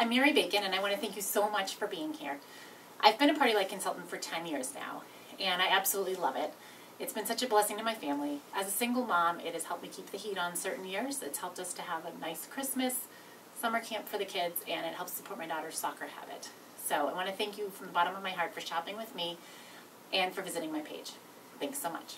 I'm Mary Bacon, and I want to thank you so much for being here. I've been a PartyLite consultant for 10 years now, and I absolutely love it. It's been such a blessing to my family. As a single mom, it has helped me keep the heat on certain years. It's helped us to have a nice Christmas, summer camp for the kids, and it helps support my daughter's soccer habit. So I want to thank you from the bottom of my heart for shopping with me and for visiting my page. Thanks so much.